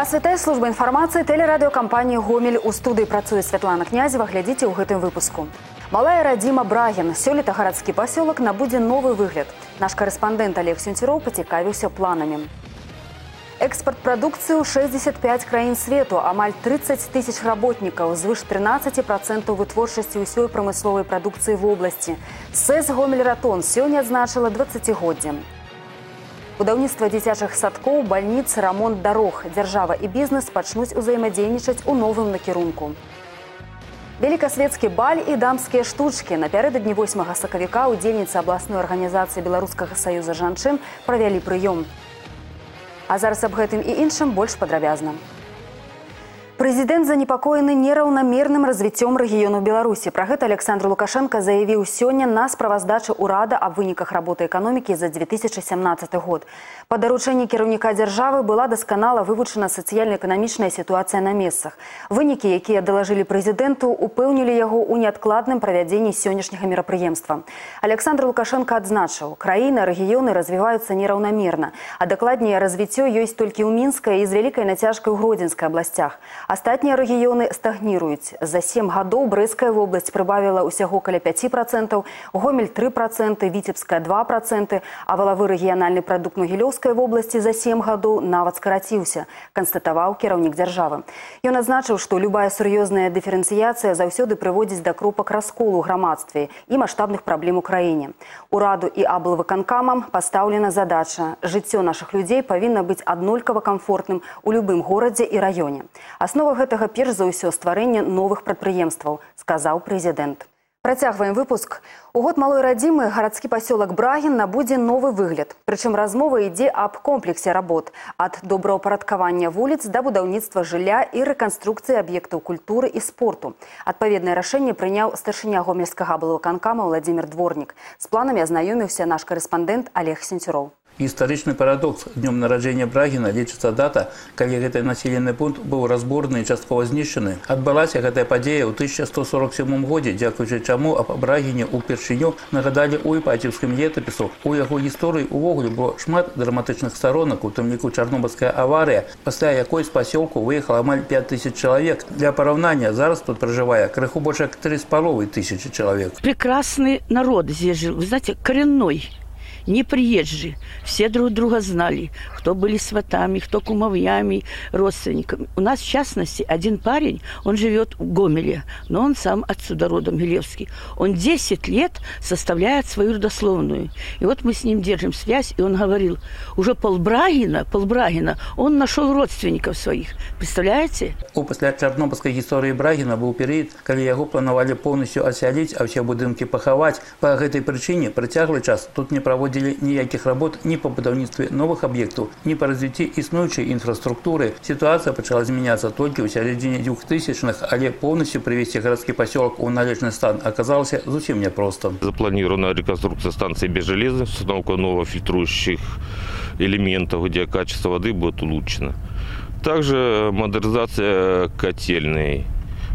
Вас вітае служба інфармацыі тэлерадыёкампаніі гомель у студыі працуе Святлана князева глядзіце ў гэтым выпуску. Малая радзіма Брагін сёлета гарадскі пасёлак набудзе новы выгляд. Наш карэспандэнт Олег Сенцюроў пацікавіўся планамі. Экспорт прадукцыі ў 65 краін свету, амаль 30 тысяч работнікаў, звыш 13 процентаў вытворчасці ўсёй прамысловай прадукцыі в обласці. СЭС Гомель-Ратон сёння адзначыла 20годдзем. Будаўніцтва дзіцячых садкоў, бальніц, рамонт дарог, дзяржава і бізнес пачнуць узаемадзейнічаць у новым накірунку. Великасветскі баль і дамскія штучкі напярэдадні 8 сакавіка удзельніцы абласной арганізацыі беларускага саюза жанчын правялі прыём. А зараз аб гэтым і іншым больш падрабязна. Прэзідэнт занепакоены нераўнамерным развіццём рэгіёну Беларусі. Пра гэта Александр Лукашенко заявіў сёння на справаздачы ўрада аб выніках работы эканомікі за 2017 год. Па даручэнні кіраўніка дзяржавы была дасканала вывучана сацыяльна-эканамічная сітуацыя на месцах. Вынікі, якія далажылі прэзідэнту, упэўнілі яго ў неадкладным правядзенні сённяшняга мерапрыемства. Александр Лукашенко адзначыў, краіны, рэгіёны развіваюцца нераўнамерна, а дакладнее развіццё ёсць толькі ў мінскай і з вялікай нацяжкай у гродзенскай абласцях. Астатнія рэгіёны стагніруюць. За сем гадоў брэская вобласць прыбавіла ўсяго каля 5 процентаў, гомель 3 проценты, віцебская 2 проценты, а валавы рэгіянальны прадукт Могілёўскай Беларускай вобласці за сем гадоў нават скараціўся, канстатаваў кіраўнік дзяржавы. Ён адзначыў, што любая сур'ёзная дыферэнцыяцыя заўсёды прыводзіць да кропак расколу ў грамадстве і маштабных праблем у краіне. Ураду і аблвыканкамам пастаўлена задача. Жыццё нашых людзей павінна быць аднолькава камфортным у любым горадзе і раёне. Аснова гэтага перш за ўсё стварэнне новых прадпрыемстваў, сказаў прэзідэнт. Працягваем выпуск. У год малой радзімы гарадскі пасёлак Брагін набудзе новы выгляд. Прычым размова ідзе аб комплексе работ ад добраўпарадкавання вуліц да будаўніцтва жылля і рэканструкцыі аб'ектаў культуры і спорту. Адпаведнае рашэнне прыняў старшыня гомельскага былваканкама Владзімир Дворнік. З планамі азнаёміўся наш карэспандэнт Олег Сенцюроў. Гістарычны парадокс днём нараджэння брагіна лічыцца дата, калі гэты населены пункт быў разборны і часткова знішчаны. Адбылася гэтая падзея ў 1147 годзе, дзякуючы чаму аб брагіне ўпершыню нагадалі ў іпацівскім летапісу. У яго гісторыі ўвогуле было шмат драматычных старонак, у тым ліку чарнобыльская аварыя, пасля якой з пасёлку выехала амаль 5000 чалавек. Для параўнання зараз тут пражывае крыху больш як тры з паловай тысячи чалавек. Прекрасны народ здесь жил, вы знаете, коренной не приезжие. Все друг друга знали, кто были сватами, кто кумовьями, родственниками. У нас, в частности, один парень, он живет в Гомеле, но он сам отсюда родом, Милевский. Он 10 лет составляет свою родословную. И вот мы с ним держим связь, и он говорил, уже полбрагина, полбрагина, он нашел родственников своих. Представляете? У пасля чарнобыльской истории Брагина был период, когда его планировали полностью оселить, а все будинки поховать. По этой причине протяглый час тут не проводили праводзілі ніякіх работ ні па будаўніцтве новых аб'ектаў, ні па развіцці існуючай інфраструктуры. Сітуацыя пачала змяняцца толькі ў сярэдзіне двухтысячных, але полностью привести гарадскі пасёлак у належны стан оказалася зусім няпросто. Запланирована реконструкция станции без железа, установка новых фильтрующих элементов, где качество воды будет улучшено. Также модернизация котельной,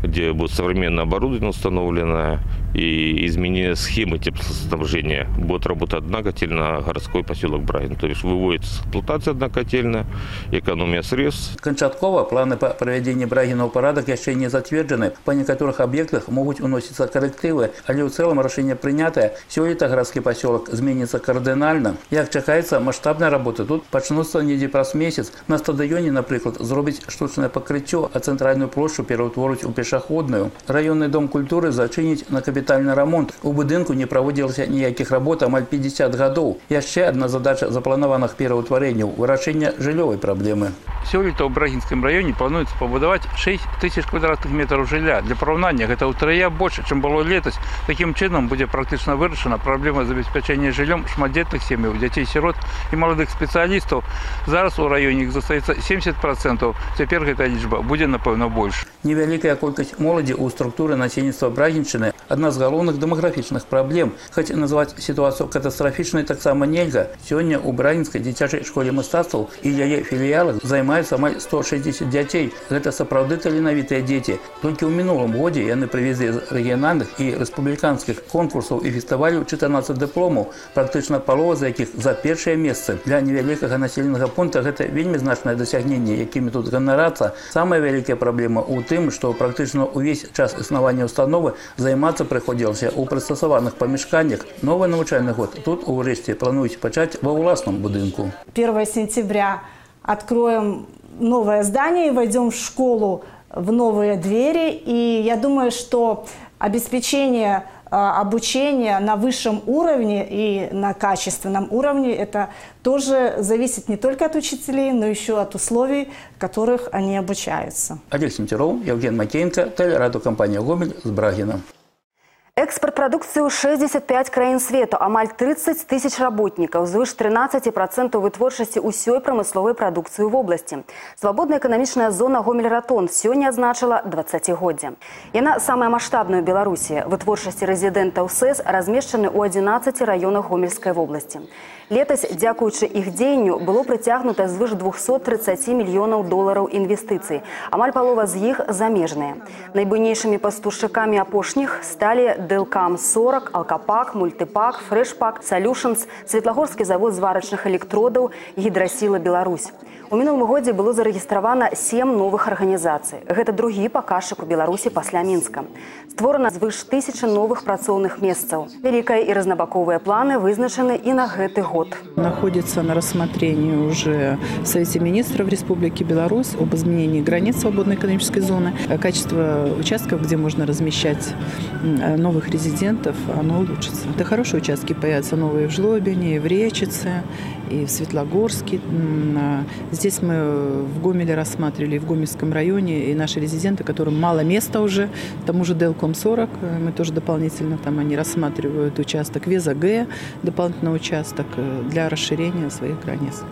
где будет современное оборудование установлено, и изменение схемы теплоснабжения. Будет работать одна котельная, городской поселок Брайан. То есть выводится с эксплуатации одна котельная, экономия средств. Канчаткова планы по проведению Брагина в порядок еще не затверджены. По некоторых объектах могут уноситься коррективы, але в целом решение принятое. Сёлета городский поселок изменится кардинально. Як чекается масштабная работа, тут почнутся недзе праз месяц. На стадионе, например, зробить штучное покрытие, а центральную площадь переутворить у пешеходную. Районный дом культуры зачинить на капитал капітальны рамонт у будынку не праводзілася ніякіх работ амаль 50 гадоў яшчэ одна задача запланаваных пераўтварэнняў вырашэння жыллёвай праблемы сёлета ў брагінскім раёне плануецца пабудаваць 6 тысяч квадратных метраў жылля для параўнання гэта ўтрая больше чым было летась такім чынам будзе практычна вырашана праблема забеспячэння жыллём шматдзетных сем'яў дзяцей сірот і маладых спецыялістаў зараз у раёне іх застаецца 70 процентаў цяпер гэта лічба будзе напэўна больш невялікая колькасць моладзі ў структуры насельніцтва брагінчыны одна з галоўных дэмаграфічных праблем. Хоць называць сітуацыю катастрафічнай таксама нельга. Сёння ў бранінскай дзіцячай школе мастацтваў і яе філіялах займаюцца амаль 160 дзяцей. Гэта сапраўды таленавітыя дзеці. Толькі ў мінулым годзе яны прывезлі з рэгіянальных і рэспубліканскіх конкурсаў і фестываляў 14 дыпломаў, практычна палова з якіх за першыя месцы. Для невялікага населенага пункта гэта вельмі значнае дасягненне, якімі тут ганарацца. Самая вялікая праблема ў тым, што практычна ўвесь час існавання установы займацца прыходзілася ў прыстасаваных памяшканнях. Новы навучальны год тут урэшце плануюць пачаць ва ўласным будынку. 1 сентября откроем новое здание и войдем в школу в новые двери. И я думаю, что обеспечение а, обучения на высшем уровне и на качественном уровне, это тоже зависит не только от учителей, но еще от условий, в которых они обучаются. Олег Сентеров, Евген Макеенко, телерадиокомпания «Гомель» с Брагином. Экспорт прадукцыі ў 65 краін свету, амаль 30 тысяч работнікаў, звыш 13% вытворчасці ўсёй прамысловай прадукцыі ў вобласці. Свабодная эканамічная зона Гомель-Ратон сёння адзначыла 20годдзе. Яна самая маштабная ў Беларусі. Вытворчасці рэзідэнтаў СЭС размешчаны ў 11 раёнах Гомельскай вобласці. Летась, дзякуючы іх дзеянню, было прыцягнута звыш 230 мільёнаў долараў інвестыцый. Амаль палова з іх замежныя. Найбуйнейшымі пастушчыкамі апошніх сталі Делкам-40, Алкапак, Мультипак, Фрэшпак, Солюшенс, Светлагорскі завод зварачных электродаў, Гідрасіла Беларусь. У мінулым годзе было зарэгістравана сем новых арганізацый. Гэта другі паказчык у Беларусі пасля мінска. Створана звыш тысячы новых працоўных месцаў. Вялікая і разнабаковыя планы вызначаны і на гэты год. Находится на рассмотрении уже в Совете министров Республики Беларусь об изменении границ свободной экономической зоны. Качество участков, где можно размещать новых резидентов, оно улучшится. Это хорошие участки появятся новые в Жлобине, в Речице, и в Светлогорске. Здесь мы в Гомеле рассматривали, в Гомельском районе, и наши резиденты, которым мало места уже, тому же Делком-40, мы тоже дополнительно там они рассматривают участок Веза Г, дополнительный участок для расширения своих границ.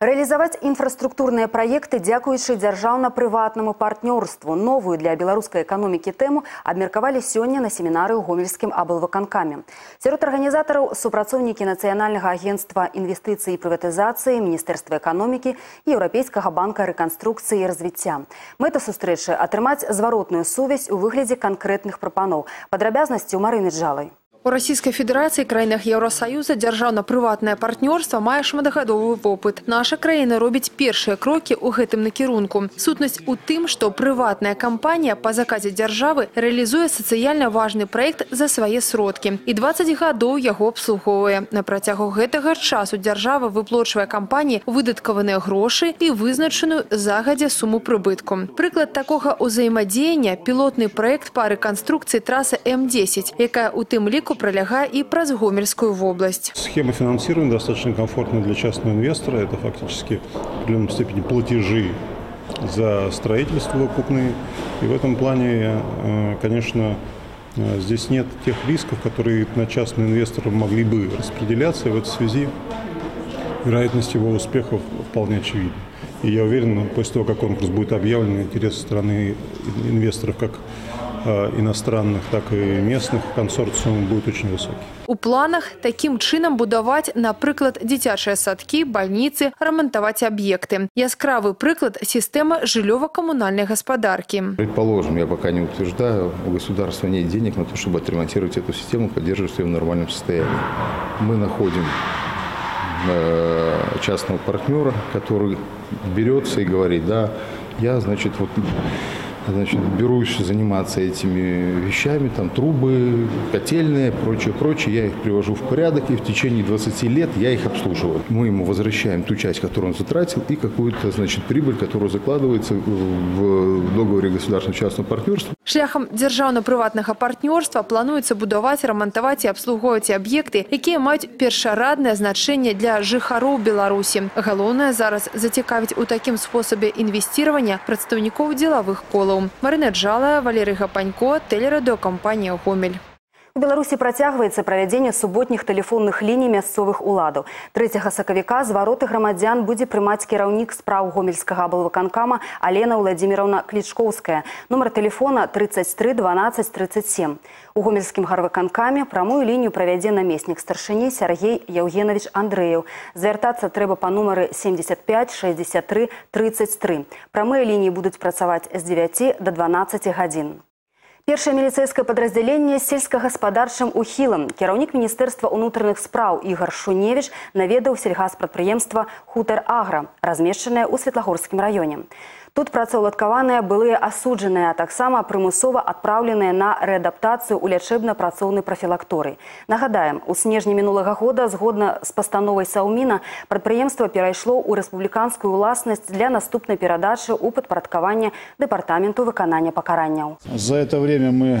Рэалізаваць інфраструктурныя праекты дзякуючы дзяржаўна-прыватнаму партнёрству. Новую для беларускай эканомікі тэму абмеркавалі сёння на семінары ў гомельскім аблваканкаме. Сярод арганізатараў супрацоўнікі нацыянальнага агенцтва інвестыцыі і прыватызацыі, міністэрства эканомікі і еўрапейскага банка рэканструкцыі і развіцця. Мэта сустрэчы атрымаць зваротную сувязь у выглядзе канкрэтных прапаноў. Падрабязнасці ў Марыны Джалай. У Российской Федерации краінах Евросоюза дзяржаўна-прыватнае партнёрства мае шматгадовы вопыт. Наша краіна робіць першыя крокі ў гэтым накірунку. Сутнасць у тым, што прыватная кампанія па заказе дзяржавы рэалізуе сацыяльна важны праект за свае сродкі. І 20 гадоў яго абслугоўвае. На працягу гэтага часу дзяржава выплочвае кампаніі выдаткаваныя грошы і вызначаную загадзя суму прыбытку. Прыклад такога ўзаемадзеяння пілотны праект па рэканструкцыі трасы М10, якая у тым ліку Реку пролягая и про Гомельскую область. Схема финансирования достаточно комфортная для частного инвестора. Это фактически в определенной степени платежи за строительство выкупные. И в этом плане, конечно, здесь нет тех рисков, которые на частный инвестор могли бы распределяться. И в этой связи вероятность его успеха вполне очевидна. И я уверен, после того, как конкурс будет объявлен, интерес стороны инвесторов как иностранных, так и местных консорциум будет очень высокий. У планах таким чынам будаваць, напрыклад, дзіцячыя садкі, больницы, ремонтовать объекты. Яскравый прыклад – система жылёво-коммунальной господарки. Предположим, я пока не утверждаю, у государства нет денег на то, чтобы отремонтировать эту систему, поддерживать ее в нормальном состоянии. Мы находим э, частного партнера, который берется и говорит, да, я, значит, вот значит, берусь заниматься этими вещами, там трубы, котельные, прочее, прочее. Я их привожу в порядок, и в течение 20 лет я их обслуживаю. Мы ему возвращаем ту часть, которую он затратил, и какую-то, значит, прибыль, которая закладывается в договоре государственного частного партнерства. Шляхом дзяржаўна-прыватнага партнёрства плануецца будаваць, рамантаваць і абслугоўваць аб'екты, якія маюць першараднае значэнне для жыхароў Беларусі. Галоўнае зараз зацікавіць у такім спосабе інвесціравання прадстаўнікоў дзелавых колаў. Марына Джалая, Валерий Гапанько, телерадиокомпания «Гомель». У Беларусі працягваецца правядзенне суботніх тэлефонных ліній мясцовых уладаў. 3 сакавіка звароты грамадзян будзе прымаць кіраўнік спраў гомельскага аблвыканкама Алена Владимировна Клічкоўская. Нумар тэлефона 33 12 37. У гомельскім гарвыканкаме прамую лінію правядзе намеснік старшыні Сергей Яўгенавіч Андрэеў. Звяртацца трэба па нумары 75 63 33. Прамыя лініі будуць працаваць з 9 до 12 гадзін. Першае міліцэйскае падраздзяленне з сельскагаспадарчым ухілам. Кіраўнік міністэрства ўнутраных спраў Ігар Шуневіч наведаў сельгаспрадпрыемства Хутар Агра, размешчанае ў Светлагорскім раёне. Тут працаўладкаваныя былыя асуджаныя, а таксама прымусова адпраўленыя на рэадаптацыю ў лячэбна-працоўнай прафілакторый. Нагадаем, у снежні мінулага года згодна з пастановай Саўміна прадпрыемства перайшло ў рэспубліканскую ўласнасць для наступнай перадачы ў падпарадкаванне дэпартаменту выканання пакаранняў. За это время мы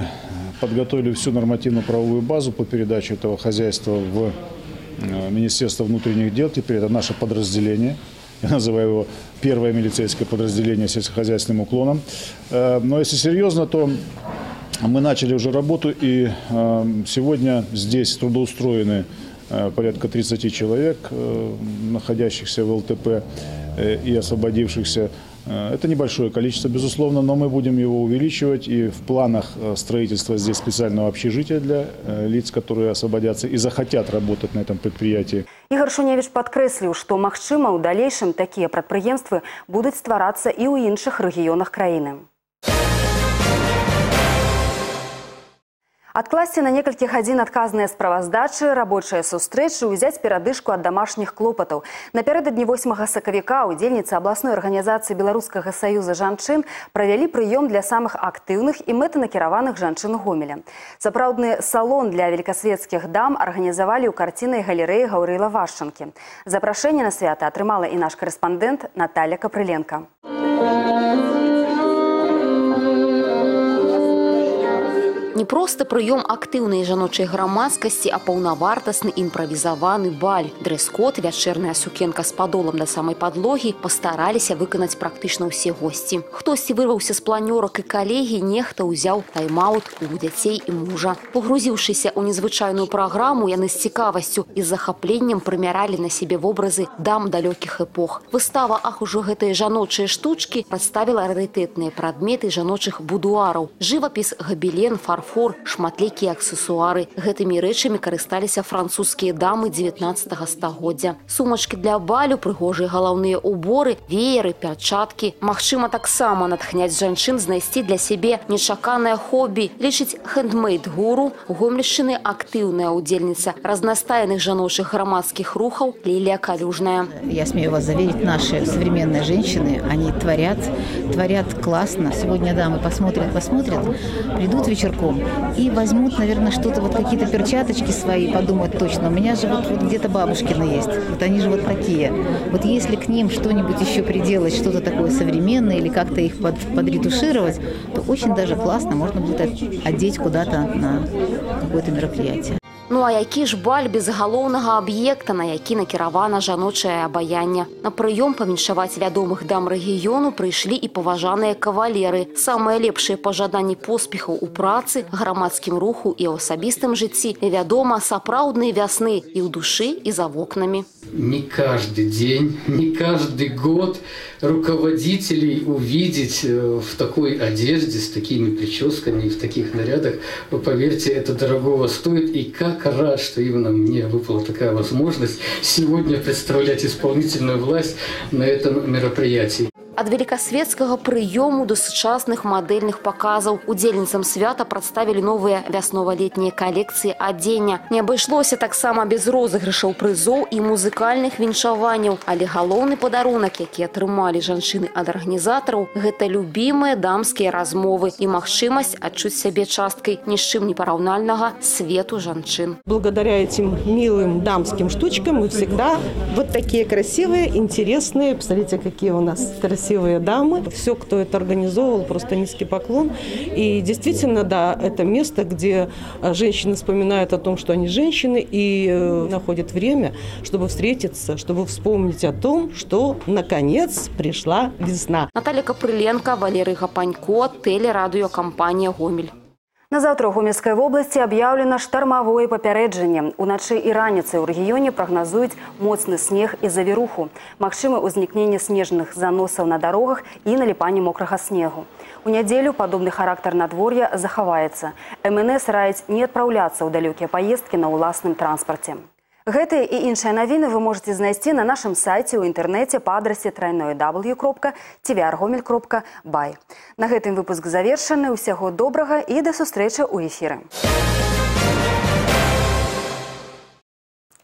подготовили всю нормативно-правовую базу по передаче этого хозяйства в э, Министерство внутренних дел. Теперь это наше подразделение – я называю его первое милицейское подразделение с сельскохозяйственным уклоном. Э, но если серьезно, то мы начали уже работу, и э, сегодня здесь трудоустроены э, порядка 30 человек, находящихся в ЛТП и освободившихся Э, это небольшое количество, безусловно, но мы будем его увеличивать. И в планах э, строительства здесь специального общежития для э, лиц, которые освободятся и захотят работать на этом предприятии. Игорь Шуневич подкрэсліў, што магчыма ў далейшым такія прадпрыемствы будуць стварацца і ў іншых рэгіёнах краіны. Адкласці на некалькі гадзін адказныя справаздачы, рабочыя сустрэчы, узяць перадышку ад дамашніх клопатаў. Напярэдадні 8 сакавіка удзельніцы абласной арганізацыі беларускага саюза жанчын правялі прыём для самых актыўных і мэтанакіраваных жанчын гомеля. Сапраўдны салон для великасветскіх дам арганізавалі ў карцінай галерэі Гаўрыла Вашчанкі. Запрашэнне на свята атрымала і наш карэспандэнт Наталя Капрыленко. Не проста прыём актыўнай жаночай грамадскасці, а паўнавартасны імправізаваны баль. Дрэс-код, вячэрная сукенка з падолам да самай падлогі пастараліся выканаць практычна ўсе госці. Хтосьці вырваўся з планёрак і калегі, нехта ўзяў тайм-аут у дзяцей і мужа. Погрузіўшыся ў незвычайную праграму, яны з цікавасцю і захапленнем прымяралі на сябе вобразы дам далёкіх эпох. Выстава ах ужо гэтыя жаночыя штучкі прадставіла рарытэтныя прадметы жаночых будуараў. Жывапіс, габелен, фарфор фарфор, шматлікія аксесуары. Гэтымі рэчамі карысталіся французскія дамы 19 стагоддзя. Сумачкі для балю, прыгожыя галаўныя уборы, вееры, пячаткі. Магчыма таксама натхняць жанчын знайсці для сябе нечаканае хобі, лічыць хендмейд гуру, гомельшчыны актыўная удзельніца разнастайных жаночых грамадскіх рухаў Лилия Калюжная. Я смею вас заверить, наши современные женщины, они творят, творят классно. Сегодня дамы посмотрят, посмотрят, придут вечерком, и возьмут, наверное, что-то, вот какие-то перчаточки свои, подумают точно, у меня же вот, вот где-то бабушкины есть, вот они же вот такие. Вот если к ним что-нибудь еще приделать, что-то такое современное или как-то их под, подретушировать, то очень даже классно можно будет одеть куда-то на какое-то мероприятие. Ну а які ж баль без галоўнага аб'екта, на які накіравана жаночае абаянне. На прыём павіншаваць вядомых дам рэгіёну прыйшлі і паважаныя кавалеры. Самыя лепшыя пажаданні поспехаў у працы, грамадскім руху і асабістым жыцці, вядома, сапраўдныя вясны і ў душы і за вокнамі. Не каждый день, не каждый год руководителей увидеть э, в такой одежде, с такими прическами, в таких нарядах, поверьте, это дорогого стоит. И как рад, что именно мне выпала такая возможность сегодня представлять исполнительную власть на этом мероприятии Ад великасветскага прыёму да сучасных мадэльных паказаў удзельніцам свята прадставілі новыя вяснова-летнія калекцыі адзення. Не абышлося таксама без розыгрышаў прызоў і музыкальных віншаванняў, але галоўны падарунак, які атрымалі жанчыны ад арганізатараў, гэта любімыя дамскія размовы і магчымасць адчуць сябе часткай ні з чым непараўнальнага свету жанчын. Благодаря этим милым дамским штучкам мы всегда вот такие красивые, интересные. Посмотрите, какие у нас красивые красивые дамы. Все, кто это организовывал, просто низкий поклон. И действительно, да, это место, где э, женщины вспоминают о том, что они женщины, и э, находят время, чтобы встретиться, чтобы вспомнить о том, что наконец пришла весна. Наталья Капрыленко, Валерий Гапанько, телерадиокомпания «Гомель». На завтра ў гомельскай вобласці аб'яўлена штармавое папярэджанне. Уначы і раніцай у рэгіёне прагназуюць моцны снег і завіруху. Магчымы ўзнікненне снежных заносаў на дарогах і наліпанне мокрага снегу. У нядзелю падобны характар надвор'я захаваецца. МНС раіць не адпраўляцца ў далёкія паездкі на ўласным транспарце. Гэтыя і іншыя навіны вы можете знайсці на нашым сайце ў інтэрнэце па адрасе трайное w.tvrгомель.бай. На гэтым выпуск завершаны ўсяго добрага і да сустрэчы ў эфіры.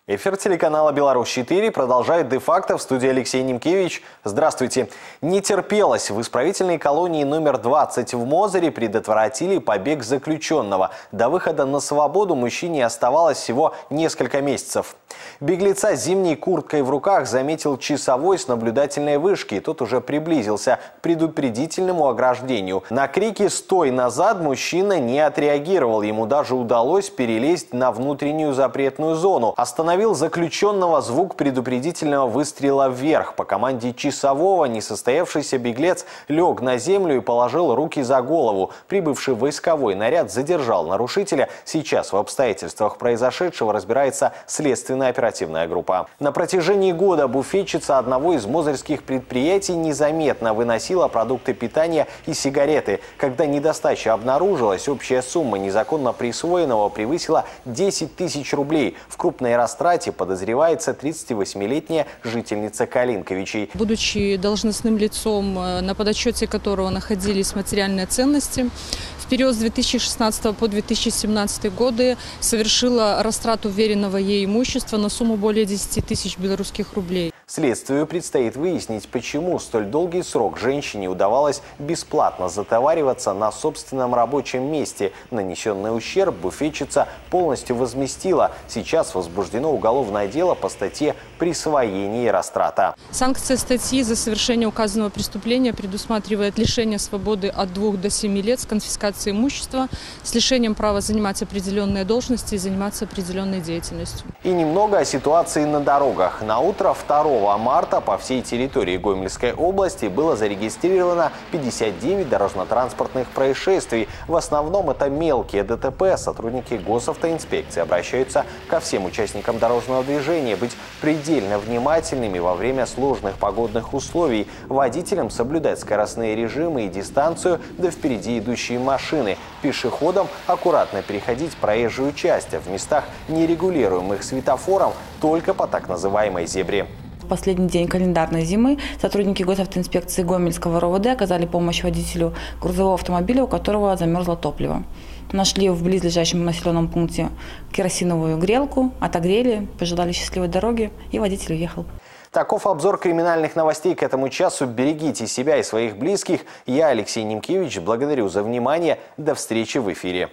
Эфир телеканала «Беларусь-4» продолжает де-факто в студии Алексей Немкевич. Здравствуйте. Не терпелось. В исправительной колонии номер 20 в Мозыре предотвратили побег заключенного. До выхода на свободу мужчине оставалось всего несколько месяцев. Беглеца с зимней курткой в руках заметил часовой с наблюдательной вышки. Тот уже приблизился к предупредительному ограждению. На крики «Стой назад!» мужчина не отреагировал. Ему даже удалось перелезть на внутреннюю запретную зону. Остановил Остановил заключенного звук предупредительного выстрела вверх. По команде часового несостоявшийся беглец лег на землю и положил руки за голову. Прибывший войсковой наряд задержал нарушителя. Сейчас в обстоятельствах произошедшего разбирается следственная оперативная группа. На протяжении года буфетчица одного из мозырских предприятий незаметно выносила продукты питания и сигареты. Когда недостача обнаружилась, общая сумма незаконно присвоенного превысила 10 тысяч рублей. В крупной растрате растрате подозревается 38-летняя жительница Калинковичей. Будучи должностным лицом, э, на подотчете которого находились материальные ценности, в период с 2016 по 2017 годы совершила растрату веренного ей имущества на сумму более 10 тысяч белорусских рублей. Следствию предстоит выяснить, почему столь долгий срок женщине удавалось бесплатно затовариваться на собственном рабочем месте. Нанесенный ущерб буфетчица полностью возместила. Сейчас возбуждено уголовное дело по статье «Присвоение и растрата». Санкция статьи за совершение указанного преступления предусматривает лишение свободы от 2 до 7 лет с конфискацией имущества, с лишением права занимать определенные должности и заниматься определенной деятельностью. И немного о ситуации на дорогах. На утро 2 марта по всей территории Гомельской области было зарегистрировано 59 дорожно-транспортных происшествий. В основном это мелкие ДТП. Сотрудники госавтоинспекции обращаются ко всем участникам дорожного движения быть предельно внимательными во время сложных погодных условий. Водителям соблюдать скоростные режимы и дистанцию до впереди идущие машины. Пешеходам аккуратно переходить проезжую часть в местах, нерегулируемых светофором, только по так называемой зебре последний день календарной зимы сотрудники госавтоинспекции Гомельского РОВД оказали помощь водителю грузового автомобиля, у которого замерзло топливо. Нашли в близлежащем населенном пункте керосиновую грелку, отогрели, пожелали счастливой дороги, и водитель уехал. Таков обзор криминальных новостей к этому часу. Берегите себя и своих близких. Я, Алексей Немкевич, благодарю за внимание. До встречи в эфире.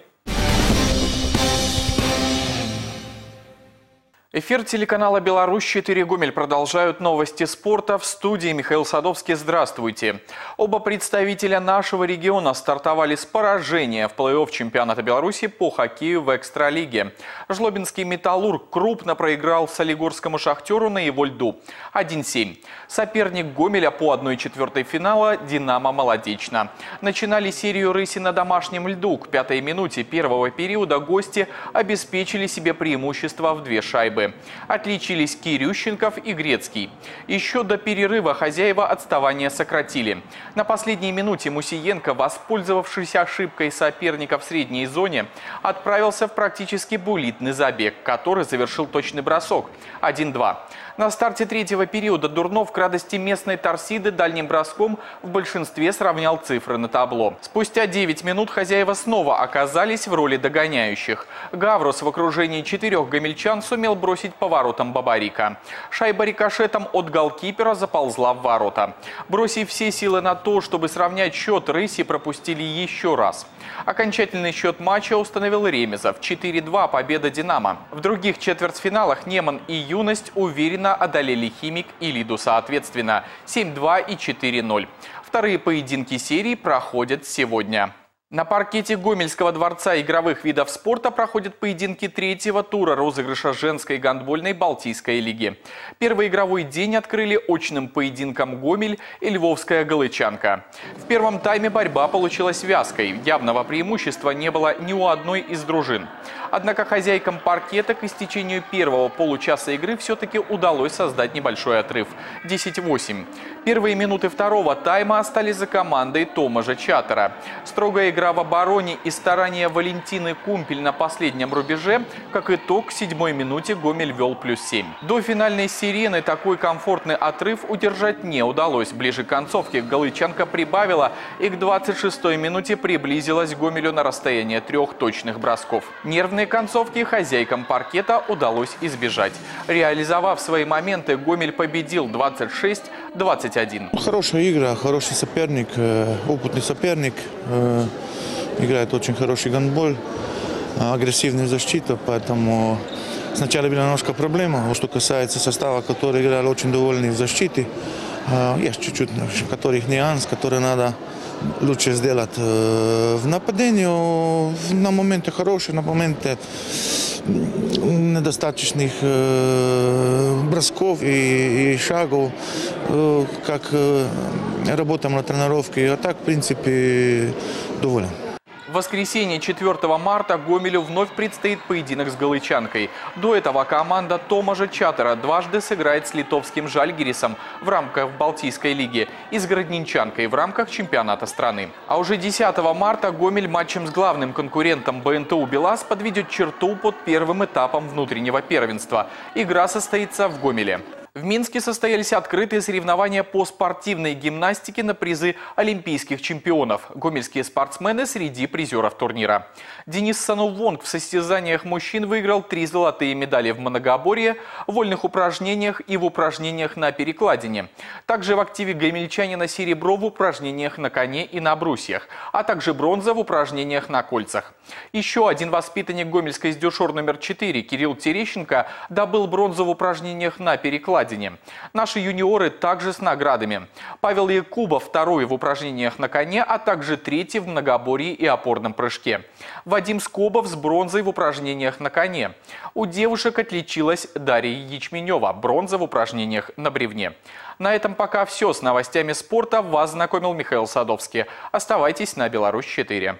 Эфир телеканала «Беларусь-4 Гомель» продолжают новости спорта. В студии Михаил Садовский. Здравствуйте. Оба представителя нашего региона стартовали с поражения в плей-офф чемпионата Беларуси по хоккею в экстралиге. Жлобинский «Металлург» крупно проиграл Солигорскому «Шахтеру» на его льду 1-7. Соперник Гомеля по 1-4 финала «Динамо Молодечно». Начинали серию рыси на домашнем льду. К пятой минуте первого периода гости обеспечили себе преимущество в две шайбы. Отличились Кирющенков и Грецкий. Еще до перерыва хозяева отставание сократили. На последней минуте Мусиенко, воспользовавшись ошибкой соперника в средней зоне, отправился в практически булитный забег, который завершил точный бросок 1-2. На старте третьего периода Дурнов к радости местной торсиды дальним броском в большинстве сравнял цифры на табло. Спустя 9 минут хозяева снова оказались в роли догоняющих. Гаврус в окружении четырех гомельчан сумел бросить поворотом Бабарика. Шайба рикошетом от голкипера заползла в ворота. Бросив все силы на то, чтобы сравнять счет, рыси пропустили еще раз. Окончательный счет матча установил Ремезов. 4-2 победа «Динамо». В других четвертьфиналах Неман и Юность уверенно одолели «Химик» и «Лиду» соответственно 7-2 и 4-0. Вторые поединки серии проходят сегодня. На паркете Гомельского дворца игровых видов спорта проходят поединки третьего тура розыгрыша женской гандбольной Балтийской лиги. Первый игровой день открыли очным поединком Гомель и Львовская Галычанка. В первом тайме борьба получилась вязкой. Явного преимущества не было ни у одной из дружин. Однако хозяйкам паркета к истечению первого получаса игры все-таки удалось создать небольшой отрыв – 10-8. Первые минуты второго тайма остались за командой Томажа Чатера. Строгая игра в обороне и старания Валентины Кумпель на последнем рубеже, как итог, к седьмой минуте Гомель вел плюс 7. До финальной сирены такой комфортный отрыв удержать не удалось. Ближе к концовке Галычанка прибавила и к 26-й минуте приблизилась Гомелю на расстояние трех точных бросков. Нервные концовки хозяйкам паркета удалось избежать. Реализовав свои моменты, Гомель победил 26-21. Хорошая игра, хороший соперник, э, опытный соперник. Э, играет очень хороший гандбол, агрессивная защита, поэтому сначала была немножко проблема. Что касается состава, который играл очень довольный в защите, э, есть чуть-чуть, которых нюанс, который надо лучше сделать в нападении. На моменты хорошие, на моменты недостаточных э, бросков и, и шагов, э, как э, работаем на тренировке. А так, в принципе, доволен. В воскресенье 4 марта Гомелю вновь предстоит поединок с Галычанкой. До этого команда Томажа Чатера дважды сыграет с литовским Жальгирисом в рамках Балтийской лиги и с Городничанкой в рамках чемпионата страны. А уже 10 марта Гомель матчем с главным конкурентом БНТУ «БелАЗ» подведет черту под первым этапом внутреннего первенства. Игра состоится в Гомеле. В Минске состоялись открытые соревнования по спортивной гимнастике на призы олимпийских чемпионов. Гомельские спортсмены среди призеров турнира. Денис Санувонг в состязаниях мужчин выиграл три золотые медали в многоборье, вольных упражнениях и в упражнениях на перекладине. Также в активе гомельчанина серебро в упражнениях на коне и на брусьях, а также бронза в упражнениях на кольцах. Еще один воспитанник гомельской издюшор номер 4 Кирилл Терещенко добыл бронзу в упражнениях на перекладине гладине. Наши юниоры также с наградами. Павел Якубов второй в упражнениях на коне, а также третий в многоборье и опорном прыжке. Вадим Скобов с бронзой в упражнениях на коне. У девушек отличилась Дарья Ячменева, бронза в упражнениях на бревне. На этом пока все. С новостями спорта вас знакомил Михаил Садовский. Оставайтесь на Беларусь 4.